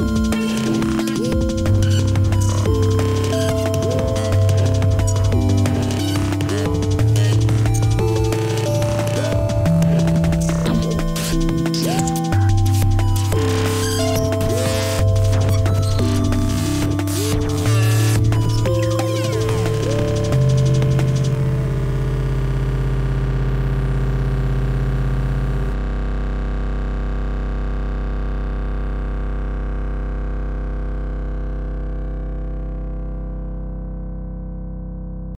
Bye.